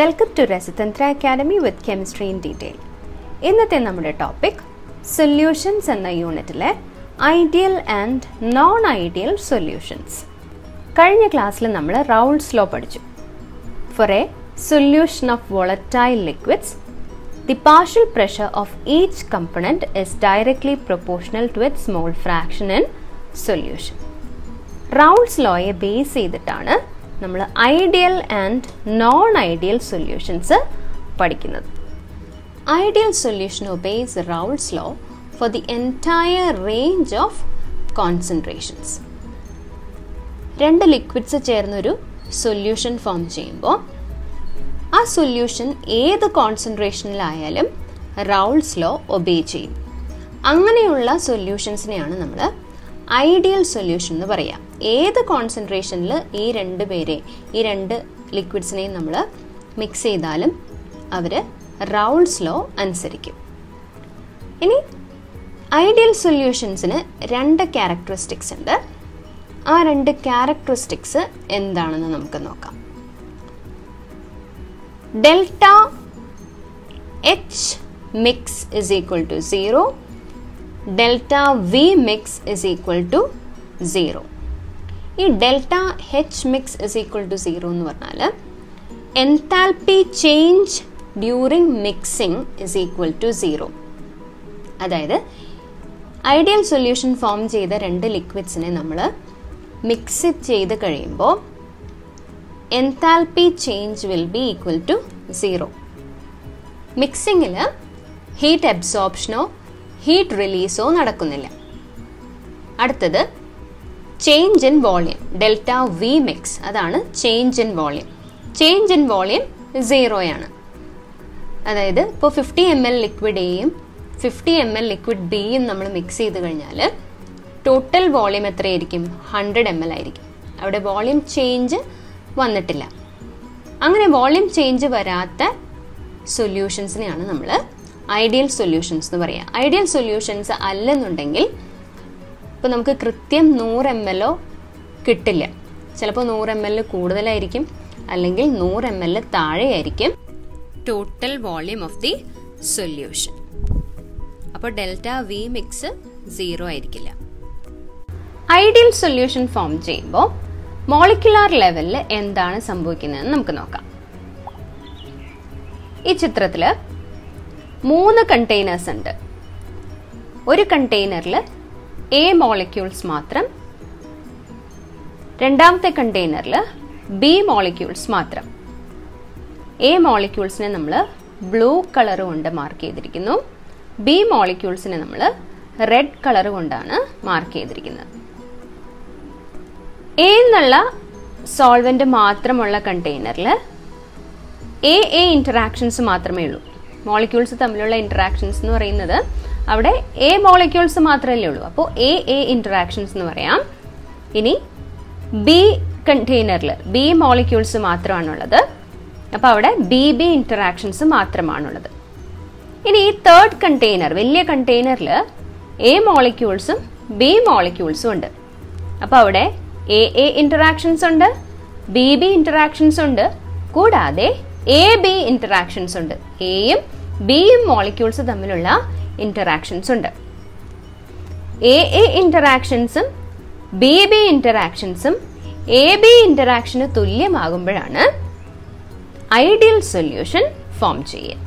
Welcome to Rasathanthra Academy with chemistry in detail ഇന്നത്തെ നമ്മുടെ topic solutions എന്ന യൂണിറ്റിലെ ideal and non ideal solutions കഴിഞ്ഞ ക്ലാസ്സിൽ നമ്മൾ റൗൾസ് ലോ പഠിച്ചു. For a solution of volatile liquids the partial pressure of each component is directly proportional to its mole fraction in solution Raoult's ലോയെ base ചെയ്തിട്ടാണ് നമ്മൾ ideal and non ideal solutions പഠിക്കുന്നത്. Ideal solution obeys Raoult's law for the entire range of concentrations രണ്ട് liquids ചേർന്നൊരു solution form ചെയ്യുമ്പോൾ ആ solution ഏത് കോൺസെൻട്രേഷനിലായാലും റൗൾസ് law obey ചെയ്യും. അങ്ങനെയുള്ള സൊല്യൂഷൻസിനെയാണ് നമ്മൾ ഐഡിയൽ സൊല്യൂഷൻ എന്ന് പറയാം. ഏത് കോൺസെൻട്രേഷനിൽ ഈ രണ്ട് പേരെ ഈ രണ്ട് ലിക്വിഡ്സിനെയും നമ്മൾ മിക്സ് ചെയ്താലും അവർ റൗൾസ് ലോ അനുസരിക്കും. ഇനി ഐഡിയൽ സൊല്യൂഷൻസിന് രണ്ട് ക്യാരക്ടറിസ്റ്റിക്സ് ഉണ്ട്. ആ രണ്ട് ക്യാരക്ടറിസ്റ്റിക്സ് എന്താണെന്ന് നമുക്ക് നോക്കാം. Delta H mix is equal to zero delta V mix is equal to zero ഈ delta H mix is equal to zero എന്ന് പറഞ്ഞാൽ enthalpy change during mixing is equal to zero അതായത് ഐഡിയൽ സൊല്യൂഷൻ ഫോം ചെയ്ത രണ്ട് ലിക്വിഡ്സിനെ നമ്മൾ mix ചെയ്ത് കഴിയുമ്പോൾ enthalpy change will be equal to zero മിക്സിങ്ങിൽ heat അബ്സോർപ്ഷനോ ഹീറ്റ് റിലീസോ നടക്കുന്നില്ല. അടുത്തത് change in volume delta V mix അതാണ് change in volume change in volume സീറോയാണ് അതായത് ഇപ്പോൾ ഫിഫ്റ്റി എം എൽ ലിക്വിഡ് എയും ഫിഫ്റ്റി എം എൽ ലിക്വിഡ് ബിയും നമ്മൾ മിക്സ് ചെയ്ത് കഴിഞ്ഞാൽ ടോട്ടൽ വോളിയം എത്രയായിരിക്കും? ഹൺഡ്രഡ് എം എൽ ആയിരിക്കും. അവിടെ വോളിയം ചേഞ്ച് വന്നിട്ടില്ല. അങ്ങനെ വോളിയം ചേഞ്ച് വരാത്ത സൊല്യൂഷൻസിനെയാണ് നമ്മൾ ഐഡിയൽ സൊല്യൂഷൻസ് എന്ന് പറയുക ഐഡിയൽ സൊല്യൂഷൻസ് അല്ലെന്നുണ്ടെങ്കിൽ ഇപ്പോൾ നമുക്ക് കൃത്യം നൂറ് എം എൽ കിട്ടില്ല. ചിലപ്പോൾ നൂറ് എം എൽ കൂടുതലായിരിക്കും അല്ലെങ്കിൽ നൂറ് M L താഴെയായിരിക്കും. Total volume of the solution അപ്പോൾ ഡെൽറ്റ വി മിക്സ് സീറോ ആയിരിക്കില്ല. ഐഡിയൽ സൊല്യൂഷൻ ഫോം ചെയ്യുമ്പോൾ മോളിക്കുലാർ ലെവലിൽ എന്താണ് സംഭവിക്കുന്നതെന്ന് നമുക്ക് നോക്കാം. ഈ ചിത്രത്തിൽ മൂന്ന് കണ്ടെയ്നേഴ്സ് ഉണ്ട്. ഒരു കണ്ടെയ്നറിൽ എ മോളിക്യൂൾസ് മാത്രം രണ്ടാമത്തെ കണ്ടെയ്നറിൽ ബി മോളിക്യൂൾസ് മാത്രം. എ മോളിക്യൂൾസിനെ നമ്മൾ ബ്ലൂ കളർ കൊണ്ട് മാർക്ക് ചെയ്തിരിക്കുന്നു. ബി മോളിക്യൂൾസിനെ നമ്മൾ റെഡ് കളർ കൊണ്ടാണ് മാർക്ക് ചെയ്തിരിക്കുന്നത്. എ എന്നുള്ള സോൾവെന്റ് മാത്രമുള്ള കണ്ടെയ്നറിൽ എ എ ഇന്ററാക്ഷൻസ് മാത്രമേ ഉള്ളൂ. മോളിക്യൂൾസ് തമ്മിലുള്ള ഇന്ററാക്ഷൻസ് എന്ന് പറയുന്നത് അവിടെ എ മോളിക്യൂൾസ് മാത്രമല്ലേ ഉള്ളൂ. അപ്പോൾ എ എ ഇന്ററാക്ഷൻസ് എന്ന് പറയാം. ഇനി ബി കണ്ടെയ്നറിൽ ബി മോളിക്യൂൾസ് മാത്രമാണുള്ളത്. അപ്പോൾ അവിടെ ബി ബി ഇന്ററാക്ഷൻസ് മാത്രമാണുള്ളത്. ഇനി ഈ തേർഡ് കണ്ടെയ്നർ വലിയ കണ്ടെയ്നറിൽ എ മോളിക്യൂൾസും ബി മോളിക്യൂൾസും ഉണ്ട്. അപ്പോൾ അവിടെ എ എ ഇന്ററാക്ഷൻസ് ഉണ്ട് ബി ബി ഇന്ററാക്ഷൻസ് ഉണ്ട് കൂടാതെ എ ബി ഇന്ററാക്ഷൻസ് ഉണ്ട്. എയും ബിയും മോളിക്യൂൾസ് തമ്മിലുള്ള ഇന്ററാക്ഷൻസ് ഉണ്ട്. എ എ ഇന്ററാക്ഷൻസും ബി ബി ഇന്ററാക്ഷൻസും എ ബി ഇന്ററാക്ഷന് തുല്യമാകുമ്പോഴാണ് ഐഡിയൽ സൊല്യൂഷൻ ഫോം ചെയ്യുക.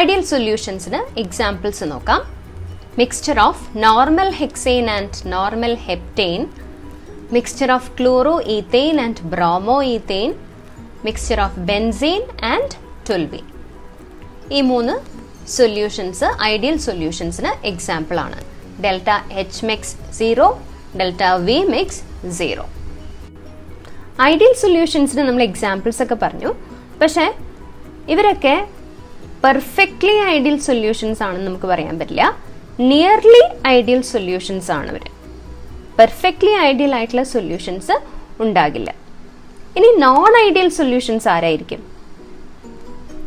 ഐഡിയൽ സൊല്യൂഷൻസിന് എക്സാമ്പിൾസ് നോക്കാം. Mixture of normal hexane and normal heptane mixture of chloroethane and bromoethane mixture of benzene and toluene ഈ മൂന്ന് സൊല്യൂഷൻസ് ഐഡിയൽ സൊല്യൂഷൻസിന് എക്സാമ്പിൾ ആണ്. Delta H mix zero delta V mix zero ideal സൊല്യൂഷൻസിന് നമ്മൾ examples ഒക്കെ പറഞ്ഞു. പക്ഷേ ഇവരൊക്കെ പെർഫെക്റ്റ്ലി ഐഡിയൽ സൊല്യൂഷൻസ് ആണെന്ന് നമുക്ക് പറയാൻ പറ്റില്ല. നിയർലി ഐഡിയൽ സൊല്യൂഷൻസ് ആണ് ഇവർ പെർഫെക്റ്റ്ലി ഐഡിയൽ ആയിട്ടുള്ള സൊല്യൂഷൻസ് ഉണ്ടാകില്ല. ഇനി നോൺ ഐഡിയൽ സൊല്യൂഷൻസ് ആരായിരിക്കും?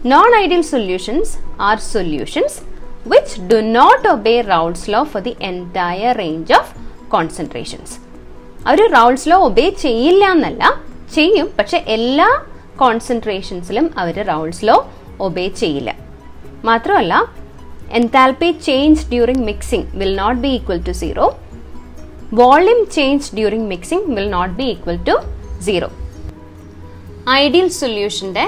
Non ideal solutions are solutions which do not obey Raoult's law for the entire range of concentrations our Raoult's law obey ചെയ്യില്ല എന്നല്ല ചെയ്യും. പക്ഷെ എല്ലാ കോൺസെൻട്രേഷൻസിലും അവർ റൗൾസ് ലോ ഒബേ ചെയ്യില്ല. മാത്രമല്ല enthalpy change during mixing will not be equal to zero volume change during mixing will not be equal to zero ideal സൊല്യൂഷന്റെ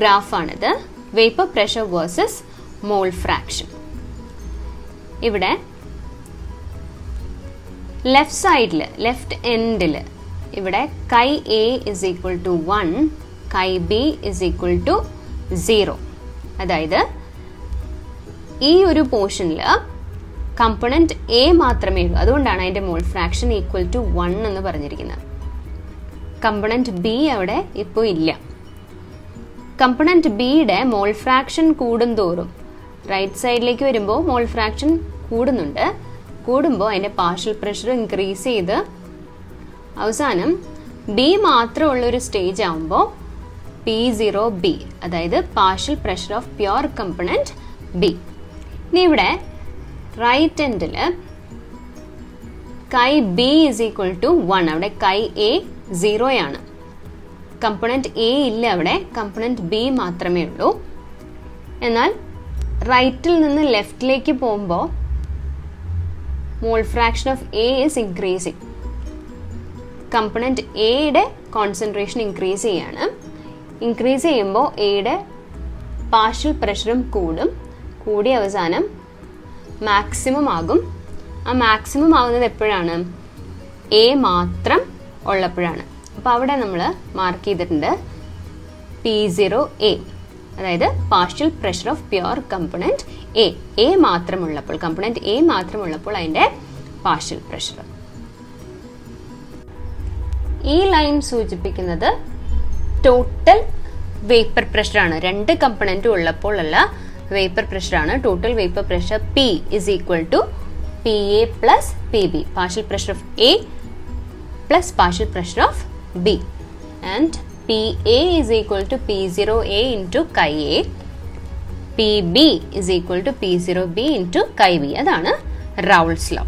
ഗ്രാഫാണിത്. Vapour pressure versus mole fraction ഇവിടെ left സൈഡിൽ left എൻഡിൽ ഇവിടെ chi A is equal to one chi B is equal to zero അതായത് ഈ ഒരു പോർഷനിൽ component A മാത്രമേ ഉള്ളൂ. അതുകൊണ്ടാണ് അതിന്റെ mole fraction equal to one എന്ന് പറഞ്ഞിരിക്കുന്നത്. കമ്പണന്റ് ബി അവിടെ ഇപ്പോൾ ഇല്ല. കമ്പണന്റ് ബിയുടെ മോൾ ഫ്രാക്ഷൻ കൂടുന്തോറും റൈറ്റ് സൈഡിലേക്ക് വരുമ്പോൾ മോൾ ഫ്രാക്ഷൻ കൂടുന്നുണ്ട്. കൂടുമ്പോൾ അതിന്റെ പാർഷ്യൽ പ്രഷർ ഇൻക്രീസ് ചെയ്ത് അവസാനം ബി മാത്രമുള്ള ഒരു സ്റ്റേജ് ആകുമ്പോൾ പി സീറോ ബി അതായത് partial pressure of pure component B ഇനി ഇവിടെ റൈറ്റ് എൻഡിൽ chi B is equal to one അവിടെ കൈ എ സീറോയാണ് കമ്പണന്റ് എ ഇല്ല അവിടെ കമ്പണന്റ് ബി മാത്രമേ ഉള്ളൂ. എന്നാൽ റൈറ്റിൽ നിന്ന് ലെഫ്റ്റിലേക്ക് പോകുമ്പോൾ mole fraction of A is increasing component എയുടെ കോൺസെൻട്രേഷൻ ഇൻക്രീസ് ചെയ്യാണ്. ഇൻക്രീസ് ചെയ്യുമ്പോൾ എയുടെ പാർഷ്യൽ പ്രഷറും കൂടും. കൂടി അവസാനം മാക്സിമം ആകും. ആ മാക്സിമം ആകുന്നത് എപ്പോഴാണ്? എ മാത്രം ഉള്ളപ്പോഴാണ്. അപ്പോൾ അവിടെ നമ്മൾ മാർക്ക് ചെയ്തിട്ടുണ്ട് പി സീറോ എ അതായത് partial pressure of pure component A A മാത്രമുള്ളപ്പോൾ component A മാത്രമുള്ളപ്പോൾ അതിന്റെ പാർഷ്യൽ പ്രഷർ ഈ ലൈൻ സൂചിപ്പിക്കുന്നത് ടോട്ടൽ വേപ്പർ പ്രഷറാണ് രണ്ട് കമ്പണന്റും ഉള്ളപ്പോൾ ഉള്ള vapour പ്രഷറാണ് total vapour pressure P is equal to P A plus P B partial pressure of A plus partial pressure of B and P A is equal to P zero A into chi A P B is equal B അതാണ് Raoult's law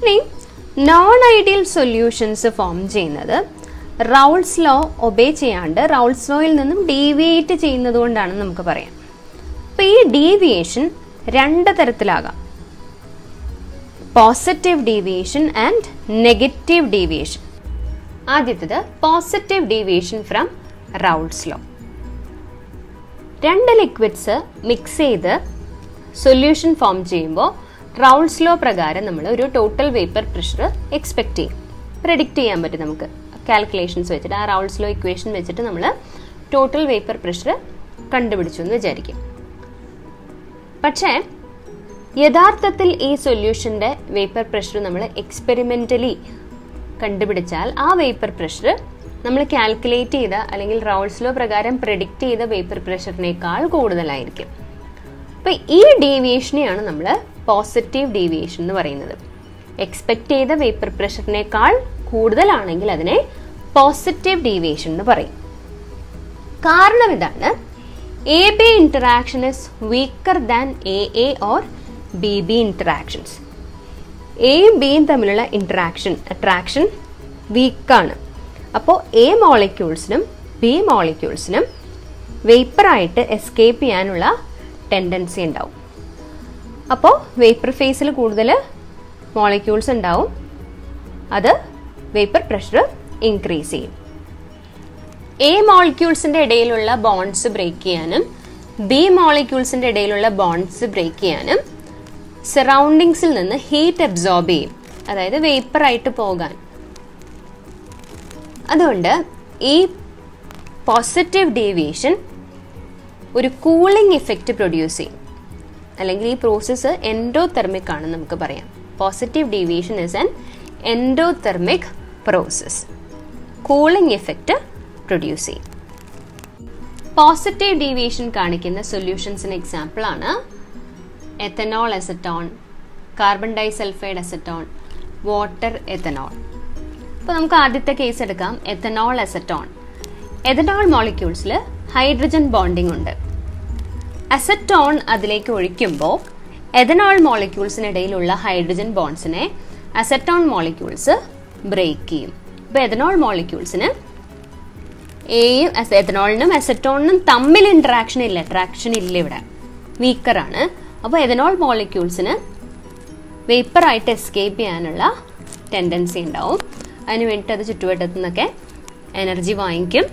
ഇനി non ideal solutions form ചെയ്യുന്നത് Raoult's law obey ചെയ്യാണ്ട് റൗൾസ് ലോയിൽ നിന്നും deviate ചെയ്യുന്നത് കൊണ്ടാണെന്ന് നമുക്ക് പറയാം. അപ്പൊ ഈ ഡീവിയേഷൻ രണ്ട് തരത്തിലാകാം. Positive deviation and negative deviation ആദ്യത്തേത് positive deviation from Raoult's law രണ്ട് ലിക്വിഡ്സ് മിക്സ് ചെയ്ത് സൊല്യൂഷൻ ഫോം ചെയ്യുമ്പോൾ റൗൾസ് ലോ പ്രകാരം നമ്മൾ ഒരു ടോട്ടൽ വേപ്പർ പ്രഷർ എക്സ്പെക്ട് ചെയ്യും. പ്രെഡിക്റ്റ് ചെയ്യാൻ പറ്റും നമുക്ക്. കാൽക്കുലേഷൻസ് വെച്ചിട്ട് ആ റൗൾസ് ലോ ഇക്വേഷൻ വെച്ചിട്ട് നമ്മൾ ടോട്ടൽ വേപ്പർ പ്രഷർ കണ്ടുപിടിച്ചു എന്ന് വിചാരിക്കും. പക്ഷേ യഥാർത്ഥത്തിൽ ഈ സൊല്യൂഷന്റെ വേപ്പർ പ്രഷർ നമ്മൾ എക്സ്പെരിമെന്റലി കണ്ടുപിടിച്ചാൽ ആ വേപ്പർ പ്രഷർ നമ്മൾ കാൽക്കുലേറ്റ് ചെയ്ത അല്ലെങ്കിൽ റൗൾസ് ലോ പ്രകാരം പ്രഡിക്റ്റ് ചെയ്ത വേപ്പർ പ്രഷറിനേക്കാൾ കൂടുതലായിരിക്കും. അപ്പൊ ഈ ഡീവിയേഷനെയാണ് നമ്മൾ പോസിറ്റീവ് ഡീവിയേഷൻ എന്ന് പറയുന്നത്. എക്സ്പെക്ട് ചെയ്ത വേപ്പർ പ്രഷറിനേക്കാൾ കൂടുതലാണെങ്കിൽ അതിനെ പോസിറ്റീവ് ഡീവിയേഷൻ എന്ന് പറയും. കാരണം ഇതാണ് A B interaction is weaker than A A or B B interactions എയും ബിയും തമ്മിലുള്ള ഇൻട്രാക്ഷൻ അട്രാക്ഷൻ വീക്കാണ് അപ്പോൾ എ മോളിക്യൂൾസിനും ബി മോളിക്യൂൾസിനും വേപ്പറായിട്ട് എസ്കേപ്പ് ചെയ്യാനുള്ള ടെൻഡൻസി ഉണ്ടാവും. അപ്പോൾ വേപ്പർ ഫേസിൽ കൂടുതൽ മോളിക്യൂൾസ് ഉണ്ടാവും. അത് വേപ്പർ പ്രഷർ ഇൻക്രീസ് ചെയ്യും. എ മോളിക്യൂൾസിന്റെ ഇടയിലുള്ള ബോൺസ് ബ്രേക്ക് ചെയ്യാനും ബി മോളിക്യൂൾസിന്റെ ഇടയിലുള്ള ബോൺസ് ബ്രേക്ക് ചെയ്യാനും സറൗണ്ടിങ്സിൽ നിന്ന് ഹീറ്റ് അബ്സോർബ് ചെയ്യും. അതായത് വേപ്പറായിട്ട് പോകാൻ. അതുകൊണ്ട് ഈ പോസിറ്റീവ് ഡീവിയേഷൻ ഒരു കൂളിംഗ് ഇഫക്റ്റ് പ്രൊഡ്യൂസ് ചെയ്യും. അല്ലെങ്കിൽ ഈ പ്രോസസ്സ് എൻഡോതെർമിക് ആണ് നമുക്ക് പറയാം. Positive deviation is an endothermic process cooling effect produce ചെയ്യും. പോസിറ്റീവ് ഡീവിയേഷൻ കാണിക്കുന്ന സൊല്യൂഷൻസിന് example ethanol acetone carbon disulphide acetone water ethanol അപ്പോൾ നമുക്ക് ആദ്യത്തെ കേസ് എടുക്കാം എത്തനോൾ എസറ്റോൺ എഥനോൾ മോളിക്യൂൾസിൽ ഹൈഡ്രജൻ ബോണ്ടിങ് ഉണ്ട്. അസറ്റോൺ അതിലേക്ക് ഒഴിക്കുമ്പോൾ എഥനോൾ മോളിക്യൂൾസിനിടയിലുള്ള ഹൈഡ്രജൻ ബോൺസിനെ അസറ്റോൺ മോളിക്യൂൾസ് ബ്രേക്ക് ചെയ്യും. അപ്പോൾ എഥനോൾ മോളിക്യൂൾസിന് എയും എഥനോളിനും അസറ്റോണിനും തമ്മിൽ ഇന്ററാക്ഷൻ ഇല്ല. അട്രാക്ഷൻ ഇല്ല ഇവിടെ. വീക്കറാണ് അപ്പോൾ എഥനോൾ മോളിക്യൂൾസിന് വേപ്പറായിട്ട് എസ്കേപ്പ് ചെയ്യാനുള്ള ടെൻഡൻസി ഉണ്ടാവും. അതിന് വേണ്ടിയിട്ട് അത് ചുറ്റുവട്ടത്തു നിന്നൊക്കെ എനർജി വാങ്ങിക്കും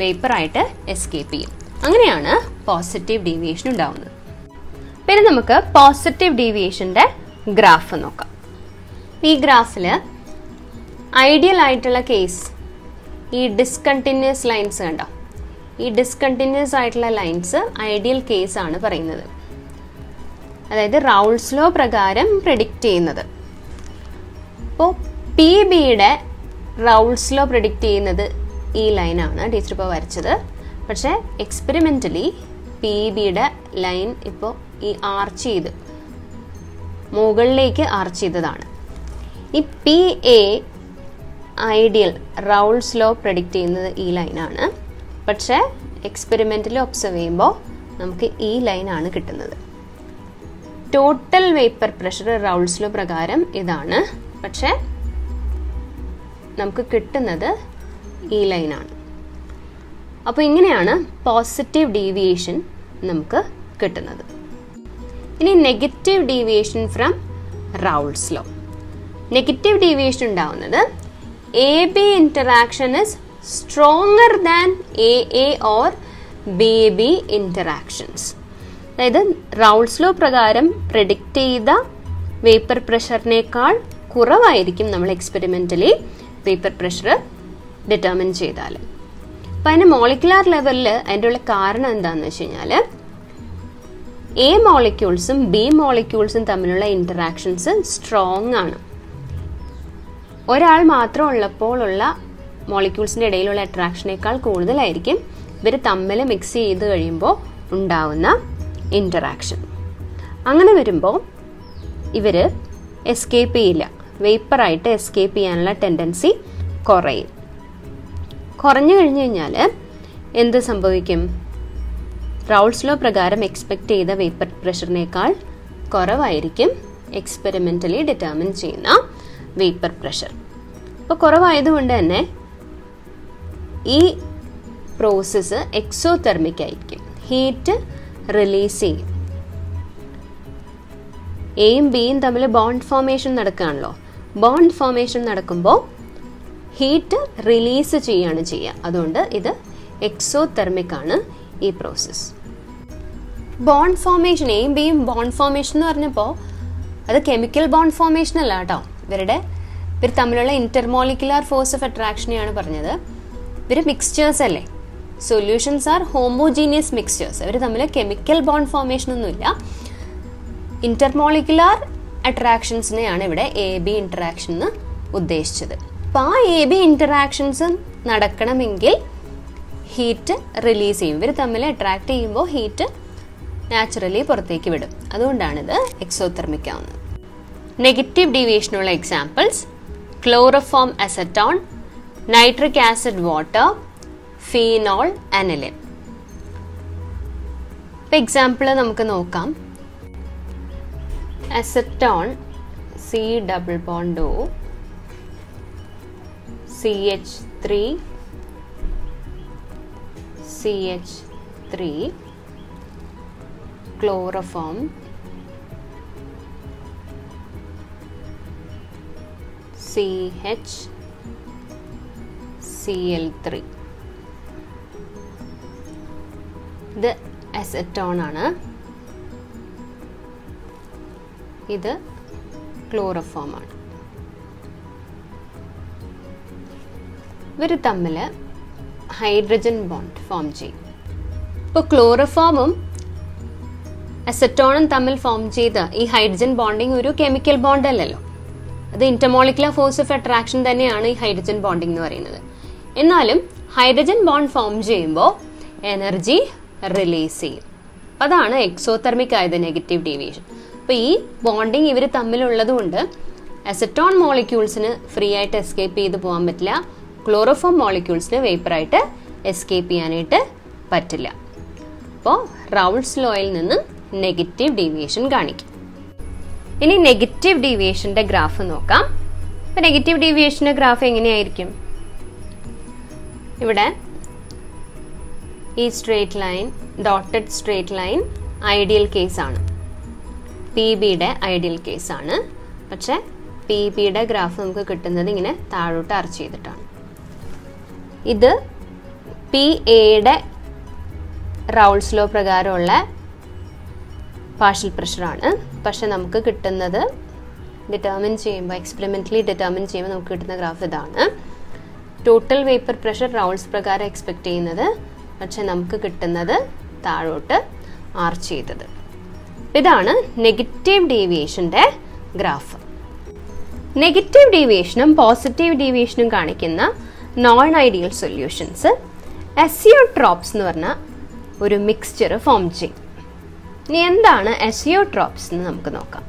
വേപ്പറായിട്ട് എസ്കേപ്പ് ചെയ്യും. അങ്ങനെയാണ് പോസിറ്റീവ് ഡീവിയേഷൻ ഉണ്ടാവുന്നത്. പിന്നെ നമുക്ക് പോസിറ്റീവ് ഡീവിയേഷന്റെ ഗ്രാഫ് നോക്കാം. ഈ ഗ്രാഫിൽ ഐഡിയൽ ആയിട്ടുള്ള കേസ് ഈ ഡിസ്കണ്ടിന്യൂസ് ലൈൻസ് കണ്ടോ? ഈ ഡിസ്കണ്ടിന്യൂസ് ആയിട്ടുള്ള ലൈൻസ് ഐഡിയൽ കേസ് ആണ് പറയുന്നത്. അതായത് റൗൾസ് ലോ പ്രകാരം പ്രിഡിക്റ്റ് ചെയ്യുന്നത്. അപ്പോൾ പി ബിയുടെ റൗൾസ് ലോ പ്രിഡിക്റ്റ് ചെയ്യുന്നത് ഈ ലൈനാണ് ടീച്ചർ ഇപ്പോൾ വരച്ചത്. പക്ഷേ എക്സ്പെരിമെന്റലി പി ബിയുടെ ലൈൻ ഇപ്പോൾ ഈ ആർച്ച് ചെയ്ത് മുകളിലേക്ക് ആർച്ച് ചെയ്തതാണ്. ഈ P A ideal Raoult's law predict ചെയ്യുന്നത് ഈ ലൈനാണ് പക്ഷേ എക്സ്പെരിമെന്റലി ഒബ്സർവ് ചെയ്യുമ്പോൾ നമുക്ക് ഈ ലൈനാണ് കിട്ടുന്നത്. Total vapour pressure Raoult's law പ്രകാരം ഇതാണ്. പക്ഷേ നമുക്ക് കിട്ടുന്നത് ഈ ലൈനാണ് അപ്പോൾ ഇങ്ങനെയാണ് പോസിറ്റീവ് ഡീവിയേഷൻ നമുക്ക് കിട്ടുന്നത്. ഇനി negative deviation from Raoult's law negative deviation ഉണ്ടാവുന്നത് A B interaction is stronger than A A or B B interactions അതായത് റൗൾസ് ലോ പ്രകാരം പ്രഡിക്റ്റ് ചെയ്ത വേപ്പർ പ്രഷറിനേക്കാൾ കുറവായിരിക്കും നമ്മൾ എക്സ്പെരിമെന്റലി വേപ്പർ പ്രഷർ ഡിറ്റർമിൻ ചെയ്താൽ. അപ്പം അതിന് മോളിക്കുലാർ ലെവലിൽ അതിന്റെ ഉള്ള കാരണം എന്താണെന്ന് വെച്ച് കഴിഞ്ഞാൽ എ മോളിക്യൂൾസും ബി മോളിക്യൂൾസും തമ്മിലുള്ള ഇന്ററാക്ഷൻസ് സ്ട്രോങ് ആണ്. ഒരാൾ മാത്രം ഉള്ളപ്പോൾ ഉള്ള മോളിക്യൂൾസിന്റെ ഇടയിലുള്ള അട്രാക്ഷനേക്കാൾ കൂടുതലായിരിക്കും ഇവർ തമ്മിൽ മിക്സ് ചെയ്ത് കഴിയുമ്പോൾ ഉണ്ടാവുന്ന ഇന്ററാക്ഷൻ അങ്ങനെ വരുമ്പോൾ ഇവർ എസ്കേപ്പ് ചെയ്യില്ല. വേപ്പറായിട്ട് എസ്കേപ്പ് ചെയ്യാനുള്ള ടെൻഡൻസി കുറയും. കുറഞ്ഞു കഴിഞ്ഞു കഴിഞ്ഞാൽ എന്ത് സംഭവിക്കും? റൗൾസ് ലോ പ്രകാരം എക്സ്പെക്ട് ചെയ്ത വേപ്പർ പ്രഷറിനേക്കാൾ കുറവായിരിക്കും എക്സ്പെരിമെന്റലി ഡിറ്റർമിൻ ചെയ്യുന്ന വേപ്പർ പ്രഷർ അപ്പോൾ കുറവായതുകൊണ്ട് തന്നെ ഈ പ്രോസസ്സ് എക്സോതെർമിക് ആയിരിക്കും. ഹീറ്റ് റിലീസ് ചെയ്യും എയും ബിയും തമ്മിൽ ബോണ്ട് ഫോർമേഷൻ നടക്കുകയാണല്ലോ. ബോണ്ട് ഫോർമേഷൻ നടക്കുമ്പോൾ ഹീറ്റ് റിലീസ് ചെയ്യാണ് ചെയ്യുക. അതുകൊണ്ട് ഇത് എക്സോതെർമിക് ആണ് ഈ പ്രോസസ് ബോണ്ട് ഫോർമേഷൻ എയും ബിയും ബോണ്ട് ഫോർമേഷൻ എന്ന് പറഞ്ഞപ്പോൾ അത് കെമിക്കൽ ബോണ്ട് ഫോർമേഷൻ അല്ല കേട്ടോ. ഇവരുടെ ഇവർ തമ്മിലുള്ള ഇന്റർമോളിക്കുലാർ ഫോഴ്സ് ഓഫ് അട്രാക്ഷനെയാണ് പറഞ്ഞത്. ഇവർ മിക്സ്ചേഴ്സ് അല്ലേ? സൊല്യൂഷൻസ് ആർ ഹോമോജീനിയസ് മിക്സ്ചേഴ്സ് അവർ തമ്മിൽ കെമിക്കൽ ബോണ്ട് ഫോമേഷൻ ഒന്നുമില്ല. ഇന്റർമോളിക്കുലാർ അട്രാക്ഷൻസിനെയാണ് ഇവിടെ എ ബി ഇന്ററാക്ഷൻ എന്ന് ഉദ്ദേശിച്ചത്. അപ്പോൾ ആ എ ബി ഇന്ററാക്ഷൻസ് നടക്കണമെങ്കിൽ ഹീറ്റ് റിലീസ് ചെയ്യും. ഇവർ തമ്മിൽ അട്രാക്ട് ചെയ്യുമ്പോൾ ഹീറ്റ് നാച്ചുറലി പുറത്തേക്ക് വിടും. അതുകൊണ്ടാണിത് എക്സോതെർമിക് ആവുന്നത്. Negative ഡീവിയേഷനുള്ള examples chloroform acetone nitric acid water phenol aniline ഇപ്പം എക്സാമ്പിൾ നമുക്ക് നോക്കാം. Acetone C double ബോണ്ടോ C H three C H three chloroform C H C L three. ഇത് അസറ്റോൺ ആണ്. ഇത് ക്ലോറോഫോം ആണ്. ഇവർ തമ്മിൽ ഹൈഡ്രജൻ ബോണ്ട് ഫോം ചെയ്യും. ഇപ്പോൾ ക്ലോറോഫോമും അസറ്റോണും തമ്മിൽ ഫോം ചെയ്ത ഈ ഹൈഡ്രജൻ ബോണ്ടിങ് ഒരു കെമിക്കൽ ബോണ്ട് അല്ലല്ലോ. അത് ഇന്റർമോളിക്കുലർ ഫോഴ്സ് ഓഫ് അട്രാക്ഷൻ തന്നെയാണ് ഈ ഹൈഡ്രജൻ ബോണ്ടിങ് എന്ന് പറയുന്നത്. എന്നാലും ഹൈഡ്രജൻ ബോണ്ട് ഫോം ചെയ്യുമ്പോൾ എനർജി റിലീസ് ചെയ്യും. അതാണ് എക്സോതെർമിക് ആയത് നെഗറ്റീവ് ഡീവിയേഷൻ അപ്പോൾ ഈ ബോണ്ടിങ് ഇവർ തമ്മിലുള്ളത് കൊണ്ട് അസറ്റോൺ മോളിക്യൂൾസിന് ഫ്രീ ആയിട്ട് എസ്കേപ്പ് ചെയ്ത് പോകാൻ പറ്റില്ല. ക്ലോറോഫോം മോളിക്യൂൾസിന് വേപ്പറായിട്ട് എസ്കേപ്പ് ചെയ്യാനായിട്ട് പറ്റില്ല. അപ്പോൾ റൗൾസ് ലോയിൽ നിന്ന് നെഗറ്റീവ് ഡീവിയേഷൻ കാണിക്കും. ഇനി നെഗറ്റീവ് ഡീവിയേഷന്റെ ഗ്രാഫ് നോക്കാം. അപ്പോൾ നെഗറ്റീവ് ഡീവിയേഷന്റെ ഗ്രാഫ് എങ്ങനെയായിരിക്കും? ഇവിടെ ഈ straight line dotted straight line ideal കേസാണ് പി ബിയുടെ ഐഡിയൽ കേസാണ് പക്ഷെ പി ബിയുടെ ഗ്രാഫ് നമുക്ക് കിട്ടുന്നത് ഇങ്ങനെ താഴോട്ട് അർച്ച് ചെയ്തിട്ടാണ്. ഇത് പി എയുടെ റൗൾസ് ലോ പ്രകാരമുള്ള പാർഷ്യൽ പ്രഷറാണ് പക്ഷെ നമുക്ക് കിട്ടുന്നത് ഡിറ്റർമിൻ ചെയ്യുമ്പോൾ എക്സ്പെരിമെന്റലി ഡിറ്റർമിൻ ചെയ്യുമ്പോൾ നമുക്ക് കിട്ടുന്ന ഗ്രാഫ് ഇതാണ്. ടോട്ടൽ വേപ്പർ പ്രഷർ റൗൾസ് പ്രകാരം എക്സ്പെക്ട് ചെയ്യുന്നത് പക്ഷെ നമുക്ക് കിട്ടുന്നത് താഴോട്ട് ആർച്ച് ചെയ്തത്. ഇതാണ് നെഗറ്റീവ് ഡീവിയേഷന്റെ ഗ്രാഫ് നെഗറ്റീവ് ഡീവിയേഷനും പോസിറ്റീവ് ഡീവിയേഷനും കാണിക്കുന്ന നോൺ ഐഡിയൽ സൊല്യൂഷൻസ് എസിയോട്രോപ്സ് എന്ന് പറഞ്ഞ ഒരു മിക്സ്ചർ ഫോം ചെയ്യും. ഇനി എന്താണ് എസിയോട്രോപ്സ് എന്ന് നമുക്ക് നോക്കാം.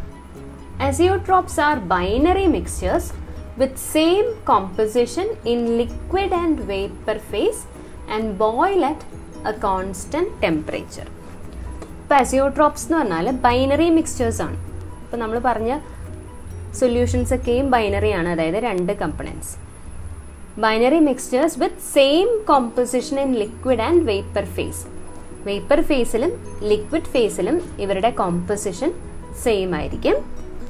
Azeotropes are binary mixtures with same composition in liquid and vapour phase and boil at a constant temperature ഇപ്പോൾ അസിയോട്രോപ്സ് എന്ന് പറഞ്ഞാൽ ബൈനറി മിക്സ്ചേഴ്സ് ആണ്. ഇപ്പോൾ നമ്മൾ പറഞ്ഞ സൊല്യൂഷൻസ് ഒക്കെയും ബൈനറി ആണ് അതായത് രണ്ട് components binary mixtures with same composition in liquid and vapour phase vapour ഫേസിലും ലിക്വിഡ് ഫേസിലും ഇവരുടെ കോമ്പോസിഷൻ സെയിം ആയിരിക്കും.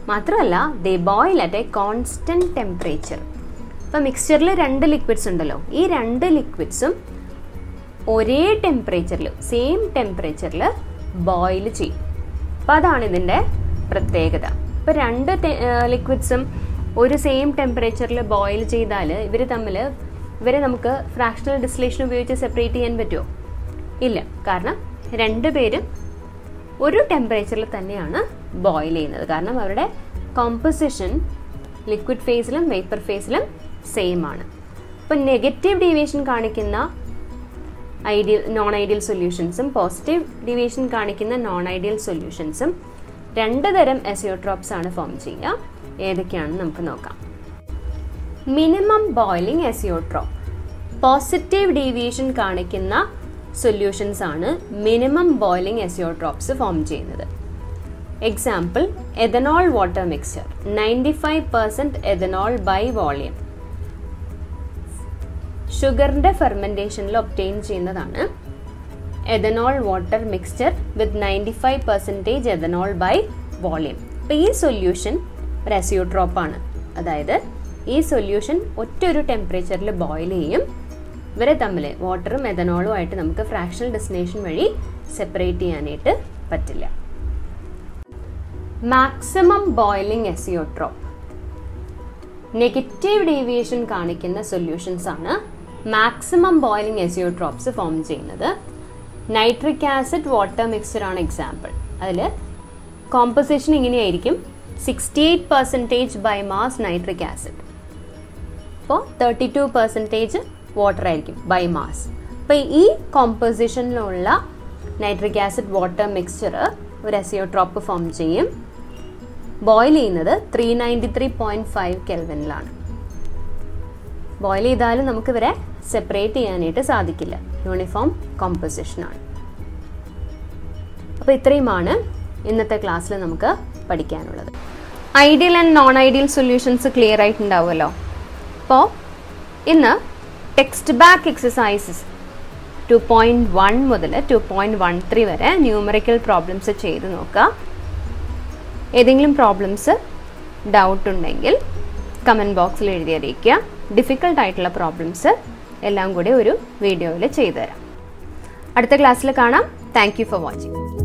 മാത്രമല്ല ദേ boil at a constant temperature ഇപ്പം മിക്സ്ചറിൽ രണ്ട് ലിക്വിഡ്സ് ഉണ്ടല്ലോ. ഈ രണ്ട് ലിക്വിഡ്സും ഒരേ ടെമ്പറേച്ചറിൽ സെയിം ടെമ്പറേച്ചറിൽ ബോയിൽ ചെയ്യും. അപ്പം അതാണ് ഇതിന്റെ പ്രത്യേകത. ഇപ്പം രണ്ട് ലിക്വിഡ്സും ഒരു സെയിം ടെമ്പറേച്ചറിൽ ബോയിൽ ചെയ്താൽ ഇവർ തമ്മിൽ ഇവരെ നമുക്ക് ഫ്രാക്ഷണൽ ഡിസ്ലേഷൻ ഉപയോഗിച്ച് സെപ്പറേറ്റ് ചെയ്യാൻ പറ്റുമോ ഇല്ല. കാരണം രണ്ടുപേരും ഒരു ടെമ്പറേച്ചറിൽ തന്നെയാണ് ബോയിൽ ചെയ്യുന്നത്. കാരണം അവരുടെ കോമ്പസിഷൻ ലിക്വിഡ് ഫേസിലും വേപ്പർ ഫേസിലും സെയിം ആണ്. ഇപ്പം നെഗറ്റീവ് ഡീവിയേഷൻ കാണിക്കുന്ന ഐഡിയൽ നോൺ ഐഡിയൽ സൊല്യൂഷൻസും പോസിറ്റീവ് ഡീവിയേഷൻ കാണിക്കുന്ന നോൺ ഐഡിയൽ സൊല്യൂഷൻസും രണ്ട് തരം എസിയോട്രോപ്സ് ആണ് ഫോം ചെയ്യുക. ഏതൊക്കെയാണെന്ന് നമുക്ക് നോക്കാം. Minimum boiling azeotrope positive deviation കാണിക്കുന്ന സൊല്യൂഷൻസ് ആണ് മിനിമം ബോയിലിംഗ് എസിയോട്രോപ്സ് ഫോം ചെയ്യുന്നത്. Example ethanol water mixture ninety five percent ethanol by volume ഷുഗറിന്റെ ഫെർമെന്റേഷനിൽ ഒപ്റ്റെയിൻ ചെയ്യുന്നതാണ്. Ethanol water mixture with ninety five percentage ethanol by volume അപ്പോൾ ഈ solution ആണ്. അതായത് ഈ സൊല്യൂഷൻ ഒറ്റൊരു ടെമ്പറേച്ചറിൽ ബോയിൽ ചെയ്യും. ഇവരെ തമ്മിൽ വാട്ടറും എഥനോളും ആയിട്ട് നമുക്ക് ഫ്രാക്ഷണൽ ഡെസ്റ്റിനേഷൻ വഴി സെപ്പറേറ്റ് ചെയ്യാനായിട്ട് പറ്റില്ല. Maximum boiling azeotrope negative deviation കാണിക്കുന്ന സൊല്യൂഷൻസ് ആണ് മാക്സിമം ബോയിലിംഗ് എസിയോട്രോപ്സ് ഫോം ചെയ്യുന്നത്. നൈട്രിക് ആസിഡ് വാട്ടർ മിക്സ്ചർ ആണ് എക്സാമ്പിൾ അതിൽ കോമ്പസിഷൻ ഇങ്ങനെയായിരിക്കും sixty eight percentage by mass nitric acid അപ്പോൾ തേർട്ടി ടു പെർസെന്റേജ് വാട്ടർ ആയിരിക്കും ബൈ മാസ് അപ്പോൾ ഈ കോമ്പസിഷനിലുള്ള നൈട്രിക് ആസിഡ് വാട്ടർ മിക്സ്ചർ ഒരു എസിയോട്രോപ്പ് ഫോം ചെയ്യും. ബോയിൽ ചെയ്യുന്നത് three ninety three point five കെൽവിനിലാണ് boil ചെയ്താലും നമുക്ക് ഇവരെ സെപ്പറേറ്റ് ചെയ്യാനായിട്ട് സാധിക്കില്ല. യൂണിഫോം കോമ്പോസിഷനാണ് അപ്പോൾ ഇത്രയുമാണ് ഇന്നത്തെ ക്ലാസ്സിൽ നമുക്ക് പഠിക്കാനുള്ളത്. Ideal and non ideal solutions clear ആയിട്ടുണ്ടാവുമല്ലോ? അപ്പോൾ ഇന്ന് text back exercises two point one മുതൽ ടു പോയിന്റ് വൺ ത്രീ വരെ ന്യൂമറിക്കൽ പ്രോബ്ലംസ് ചെയ്ത് നോക്കുക. ഏതെങ്കിലും പ്രോബ്ലംസ് ഡൗട്ട് ഉണ്ടെങ്കിൽ കമന്റ് ബോക്സിൽ എഴുതി അറിയിക്കുക. ഡിഫിക്കൽട്ടായിട്ടുള്ള പ്രോബ്ലംസ് എല്ലാം കൂടി ഒരു വീഡിയോയിൽ ചെയ്തു തരാം അടുത്ത ക്ലാസ്സിൽ കാണാം. Thank for watching